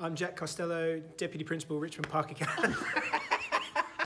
I'm Jack Costello, Deputy Principal, Richmond Park Academy.